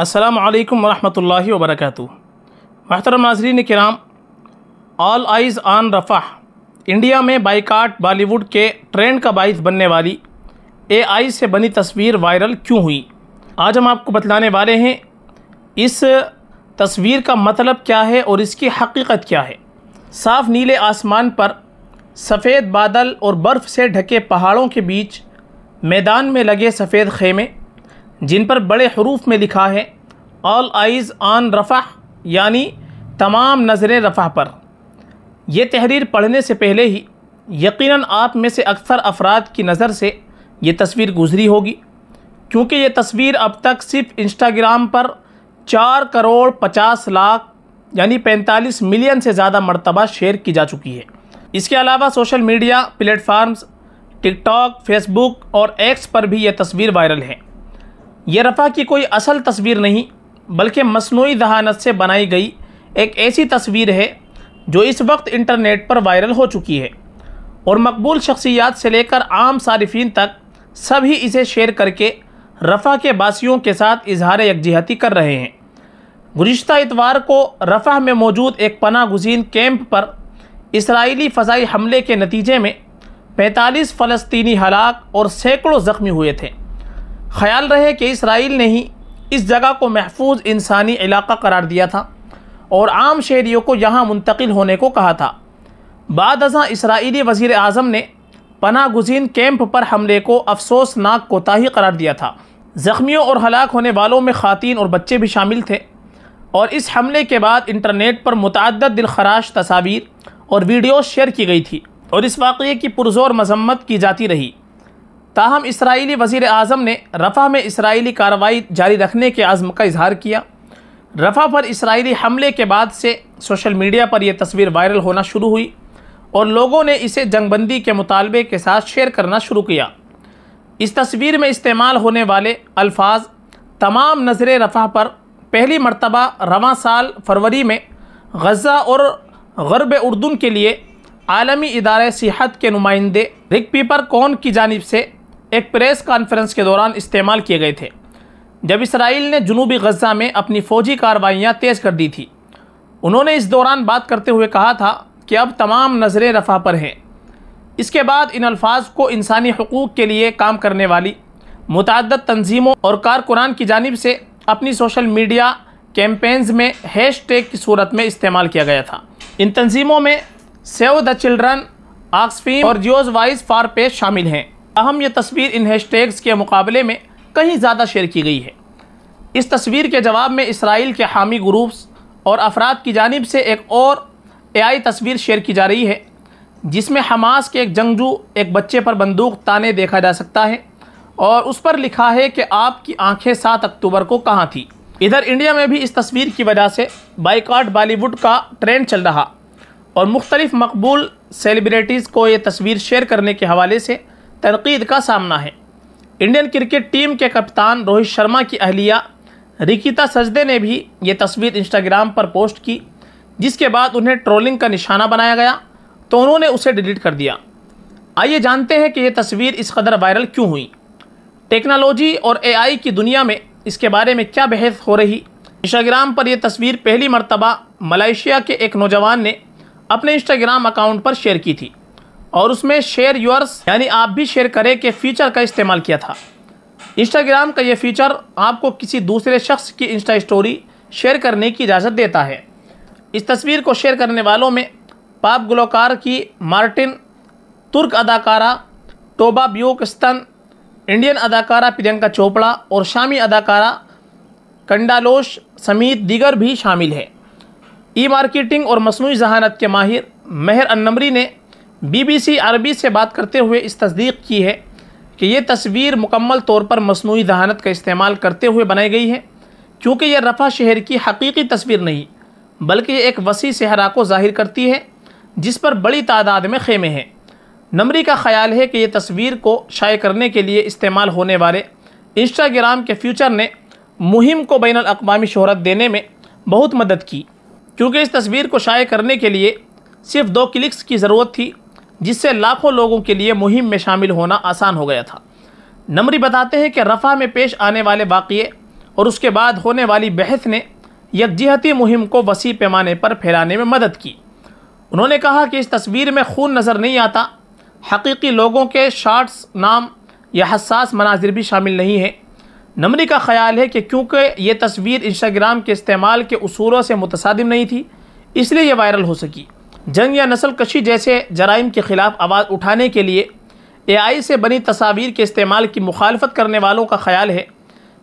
السلام علیکم ورحمۃ اللہ وبرکاتہ۔ محترم ناظرین کرام all eyes on Rafah India میں بائیکاٹ بالی ووڈ کے ٹرینڈ کا باعث بننے والی اے آئی سے بنی تصویر وائرل کیوں ہوئی؟ آج ہم آپ کو بتلانے والے ہیں، اس تصویر کا مطلب کیا ہے اور اس کی حقیقت کیا ہے؟ صاف نیلے آسمان پر سفید بادل اور برف سے ڈھکے پہاڑوں کے بیچ میدان میں لگے سفید خیمے جن پر بڑے حروف میں لکھا ہے آل آئیز آن رفح یعنی تمام نظریں رفح پر۔ یہ تحریر پڑھنے سے پہلے ہی یقیناً آپ میں سے اکثر افراد کی نظر سے یہ تصویر گزری ہوگی، کیونکہ یہ تصویر اب تک صرف انسٹاگرام پر چار کروڑ پچاس لاکھ یعنی پینتالیس ملین سے زیادہ مرتبہ شیئر کی جا چکی ہے۔ اس کے علاوہ social media, platforms, TikTok, Facebook اور ایکس پر بھی یہ تصویر وائرل ہے یہ رفع کی کوئی اصل تصویر نہیں، بلکہ مصنوعی ذہانت سے بنائی گئی ایک ایسی تصویر ہے جو اس وقت انٹرنیٹ پر وائرل ہو چکی ہے۔ اور مقبول شخصیات سے لے کر عام صارفین تک سبھی اسے شیئر کر کے رفع کے باسیوں کے ساتھ اظہار یکجہتی کر رہے ہیں۔ گزشتہ اتوار کو رفع میں موجود ایک پناہ گزین کیمپ پر اسرائیلی فضائی حملے کے نتیجے میں پینتالیس فلسطینی ہلاک اور سینکڑوں زخمی ہوئے تھے۔ خیال رہے کہ اسرائیل نے ہی اس جگہ کو محفوظ انسانی علاقہ قرار دیا تھا اور عام شہریوں کو یہاں منتقل ہونے کو کہا تھا۔ بعد ازاں اسرائیلی وزیر اعظم نے پناہ گزین کیمپ پر حملے کو افسوسناک کوتاہی قرار دیا تھا۔ زخمیوں اور ہلاک ہونے والوں میں خواتین اور بچے بھی شامل تھے اور اس حملے کے بعد انٹرنیٹ پر متعدد دلخراش تصاویر اور ویڈیوز شیئر کی گئی تھی اور اس واقعے کی پرزور مذمت کی جاتی رہی۔ تاہم اسرائیلی وزیر اعظم نے رفح میں اسرائیلی کارروائی جاری رکھنے کے عزم کا اظہار کیا۔ رفح پر اسرائیلی حملے کے بعد سے سوشل میڈیا پر یہ تصویر وائرل ہونا شروع ہوئی اور لوگوں نے اسے جنگ بندی کے مطالبے کے ساتھ شیئر کرنا شروع کیا۔ اس تصویر میں استعمال ہونے والے الفاظ تمام نظر رفح پر پہلی مرتبہ رواں سال فروری میں غزہ اور غرب اردن کے لیے عالمی ادارہ صحت کے نمائندے رک پیپر کون کی جانب سے ایک پریس کانفرنس کے دوران استعمال کیے گئے تھے، جب اسرائیل نے جنوبی غزہ میں اپنی فوجی کارروائیاں تیز کر دی تھی۔ انہوں نے اس دوران بات کرتے ہوئے کہا تھا کہ اب تمام نظریں رفع پر ہیں۔ اس کے بعد ان الفاظ کو انسانی حقوق کے لیے کام کرنے والی، متعدد تنظیموں اور کارکنان کی جانب سے اپنی سوشل میڈیا کیمپینز میں ہیش ٹیگ کی صورت میں استعمال کیا گیا تھا۔ ان تنظیموں میں سیو دا چلڈرن، آکسفیم اور جیوز وائز فار پیش شامل ہیں۔ اہم یہ تصویر ان ہیش ٹیگز کے مقابلے میں کہیں زیادہ شیئر کی گئی ہے۔ اس تصویر کے جواب میں اسرائیل کے حامی گروپس اور افراد کی جانب سے ایک اور اے آئی تصویر شیئر کی جا رہی ہے، جس میں حماس کے ایک جنگجو، ایک بچے پر بندوق تانے دیکھا جا سکتا ہے اور اس پر لکھا ہے کہ آپ کی آنکھیں سات اکتوبر کو کہاں تھی۔ ادھر انڈیا میں بھی اس تصویر کی وجہ سے بائیکاٹ بالی ووڈ کا ٹرینڈ چل رہا اور مختلف مقبول سیلیبریٹیز کو یہ تصویر شیئر کرنے کے حوالے سے تنقید کا سامنا ہے۔ انڈین کرکٹ ٹیم کے کپتان روہت شرما کی اہلیہ ریکیتا سجدے نے بھی یہ تصویر انسٹاگرام پر پوسٹ کی، جس کے بعد انہیں ٹرولنگ کا نشانہ بنایا گیا تو انہوں نے اسے ڈیلیٹ کر دیا۔ آئیے جانتے ہیں کہ یہ تصویر اس قدر وائرل کیوں ہوئی۔ ٹیکنالوجی اور اے آئی کی دنیا میں اس کے بارے میں کیا بحث ہو رہی؟ انسٹاگرام پر یہ تصویر پہلی مرتبہ ملائیشیا کے ایک نوجوان نے اپنے انسٹاگرام اکاؤنٹ پر شیئر کی تھی۔ اور اس میں شیئر یورس یعنی آپ بھی شیئر کریں کے فیچر کا استعمال کیا تھا۔ انسٹاگرام کا یہ فیچر آپ کو کسی دوسرے شخص کی انسٹا اسٹوری شیئر کرنے کی اجازت دیتا ہے۔ اس تصویر کو شیئر کرنے والوں میں پاپ گلوکار کی مارٹن، ترک اداکارہ ٹوبا بیوکستن انڈین اداکارہ پرینکا چوپڑا اور شامی اداکارہ کنڈالوش سمیت دیگر بھی شامل ہے ای مارکیٹنگ اور مصنوعی ذہانت کے ماہر مہر انمری نے بی بی سی عربی سے بات کرتے ہوئے اس تصدیق کی ہے کہ یہ تصویر مکمل طور پر مصنوعی ذہانت کا استعمال کرتے ہوئے بنائی گئی ہے کیونکہ یہ رفع شہر کی حقیقی تصویر نہیں، بلکہ یہ ایک وسیع صحرا کو ظاہر کرتی ہے، جس پر بڑی تعداد میں خیمے ہیں۔ نمری کا خیال ہے کہ یہ تصویر کو شائع کرنے کے لیے استعمال ہونے والے انسٹاگرام کے فیوچر نے مہم کو بین الاقوامی شہرت دینے میں بہت مدد کی۔ کیونکہ اس تصویر کو شائع کرنے کے لیے صرف دو کلکس کی ضرورت تھی جس سے لاکھوں لوگوں کے لیے مہم میں شامل ہونا آسان ہو گیا تھا۔ نمری بتاتے ہیں کہ رفع میں پیش آنے والے واقعے اور اس کے بعد ہونے والی بحث نے یکجہتی مہم کو وسیع پیمانے پر پھیلانے میں مدد کی۔ انہوں نے کہا کہ اس تصویر میں خون نظر نہیں آتا، حقیقی لوگوں کے شارٹس، نام یا حساس مناظر بھی شامل نہیں ہیں۔ نمری کا خیال ہے کہ کیونکہ یہ تصویر انسٹاگرام کے استعمال کے اصولوں سے متصادم نہیں تھی، اس لیے یہ وائرل ہو سکی۔ جنگ یا نسل کشی جیسے جرائم کے خلاف آواز اٹھانے کے لیے اے آئی سے بنی تصاویر کے استعمال کی مخالفت کرنے والوں کا خیال ہے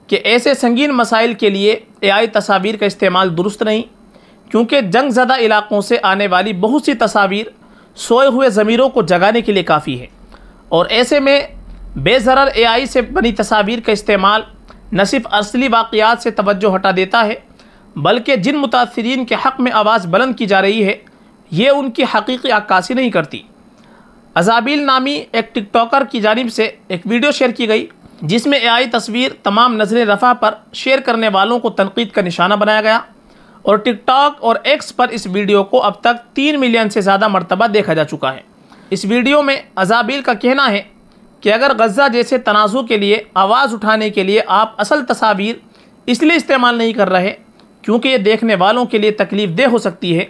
کہ ایسے سنگین مسائل کے لیے اے آئی تصاویر کا استعمال درست نہیں، کیونکہ جنگ زدہ علاقوں سے آنے والی بہت سی تصاویر سوئے ہوئے ضمیروں کو جگانے کے لیے کافی ہے۔ اور ایسے میں بے ضرر اے آئی سے بنی تصاویر کا استعمال نہ صرف اصلی واقعات سے توجہ ہٹا دیتا ہے، بلکہ جن متاثرین کے حق میں آواز بلند کی جا رہی ہے یہ ان کی حقیقی عکاسی نہیں کرتی۔ ازابیل نامی ایک ٹک ٹاکر کی جانب سے ایک ویڈیو شیئر کی گئی، جس میں اے آئی تصویر تمام نظر رفع پر شیئر کرنے والوں کو تنقید کا نشانہ بنایا گیا۔ اور ٹک ٹاک اور ایکس پر اس ویڈیو کو اب تک تین ملین سے زیادہ مرتبہ دیکھا جا چکا ہے۔ اس ویڈیو میں ازابیل کا کہنا ہے کہ اگر غزہ جیسے تنازع کے لیے آواز اٹھانے کے لیے آپ اصل تصاویر اس لیے استعمال نہیں کر رہے، کیونکہ یہ دیکھنے والوں کے لیے تکلیف دہ ہو سکتی ہے۔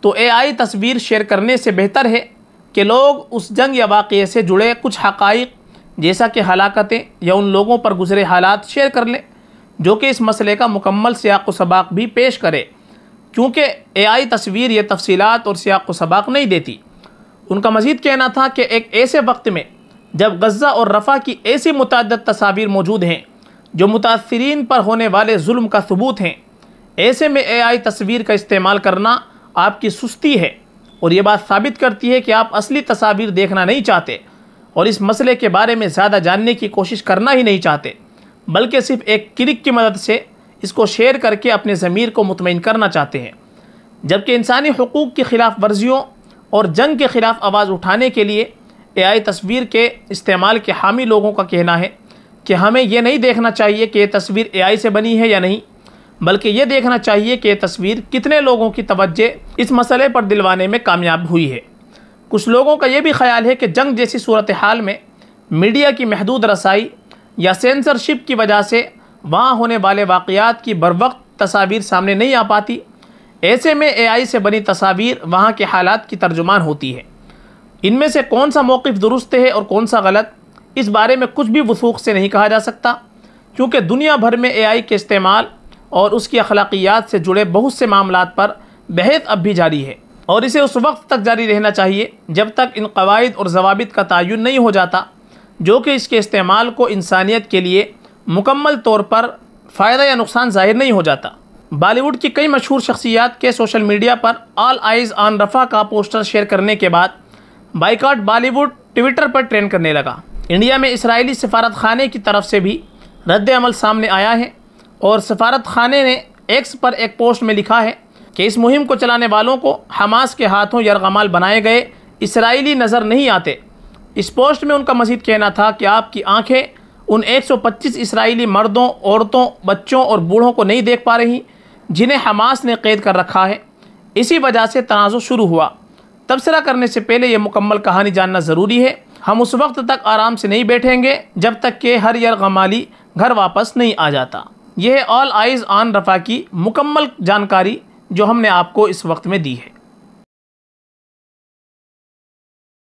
تو اے آئی تصویر شیئر کرنے سے بہتر ہے کہ لوگ اس جنگ یا واقعے سے جڑے کچھ حقائق جیسا کہ ہلاکتیں یا ان لوگوں پر گزرے حالات شیئر کر لیں، جو کہ اس مسئلے کا مکمل سیاق و سباق بھی پیش کرے۔ کیونکہ اے آئی تصویر یہ تفصیلات اور سیاق و سباق نہیں دیتی۔ ان کا مزید کہنا تھا کہ ایک ایسے وقت میں جب غزہ اور رفع کی ایسی متعدد تصاویر موجود ہیں جو متاثرین پر ہونے والے ظلم کا ثبوت ہیں، ایسے میں اے آئی تصویر کا استعمال کرنا آپ کی سستی ہے اور یہ بات ثابت کرتی ہے کہ آپ اصلی تصاویر دیکھنا نہیں چاہتے اور اس مسئلے کے بارے میں زیادہ جاننے کی کوشش کرنا ہی نہیں چاہتے، بلکہ صرف ایک کرک کی مدد سے اس کو شیئر کر کے اپنے ضمیر کو مطمئن کرنا چاہتے ہیں۔ جبکہ انسانی حقوق کی خلاف ورزیوں اور جنگ کے خلاف آواز اٹھانے کے لیے اے آئی تصویر کے استعمال کے حامی لوگوں کا کہنا ہے کہ ہمیں یہ نہیں دیکھنا چاہیے کہ یہ تصویر اے آئی سے بنی ہے یا نہیں۔ بلکہ یہ دیکھنا چاہیے کہ یہ تصویر کتنے لوگوں کی توجہ اس مسئلے پر دلوانے میں کامیاب ہوئی ہے۔ کچھ لوگوں کا یہ بھی خیال ہے کہ جنگ جیسی صورتحال میں میڈیا کی محدود رسائی یا سینسرشپ کی وجہ سے وہاں ہونے والے واقعات کی بروقت تصاویر سامنے نہیں آ پاتی، ایسے میں اے آئی سے بنی تصاویر وہاں کے حالات کی ترجمان ہوتی ہے۔ ان میں سے کون سا موقف درست ہے اور کون سا غلط، اس بارے میں کچھ بھی وثوق سے نہیں کہا جا سکتا، کیونکہ دنیا بھر میں اے آئی کے استعمال اور اس کی اخلاقیات سے جڑے بہت سے معاملات پر بحث اب بھی جاری ہے۔ اور اسے اس وقت تک جاری رہنا چاہیے جب تک ان قواعد اور ضوابط کا تعین نہیں ہو جاتا، جو کہ اس کے استعمال کو انسانیت کے لیے مکمل طور پر فائدہ یا نقصان ظاہر نہیں ہو جاتا۔ بالی ووڈ کی کئی مشہور شخصیات کے سوشل میڈیا پر آل آئیز آن رفع کا پوسٹر شیئر کرنے کے بعد بائیکاٹ بالی ووڈ ٹویٹر پر ٹرینڈ کرنے لگا۔ انڈیا میں اسرائیلی سفارت خانے کی طرف سے بھی رد عمل سامنے آیا ہے۔ اور سفارت خانے نے ایکس پر ایک پوسٹ میں لکھا ہے کہ اس مہم کو چلانے والوں کو حماس کے ہاتھوں یرغمال بنائے گئے، اسرائیلی نظر نہیں آتے۔ اس پوسٹ میں ان کا مزید کہنا تھا کہ آپ کی آنکھیں ان ایک سو پچیس اسرائیلی مردوں، عورتوں، بچوں اور بوڑھوں کو نہیں دیکھ پا رہی، جنہیں حماس نے قید کر رکھا ہے۔ اسی وجہ سے تنازع شروع ہوا۔ تبصرہ کرنے سے پہلے یہ مکمل کہانی جاننا ضروری ہے۔ ہم اس وقت تک آرام سے نہیں بیٹھیں گے جب تک کہ ہر یرغمالی گھر واپس نہیں آ جاتا۔ یہ ہے آل آئیز آن رفا کی مکمل جانکاری جو ہم نے آپ کو اس وقت میں دی ہے۔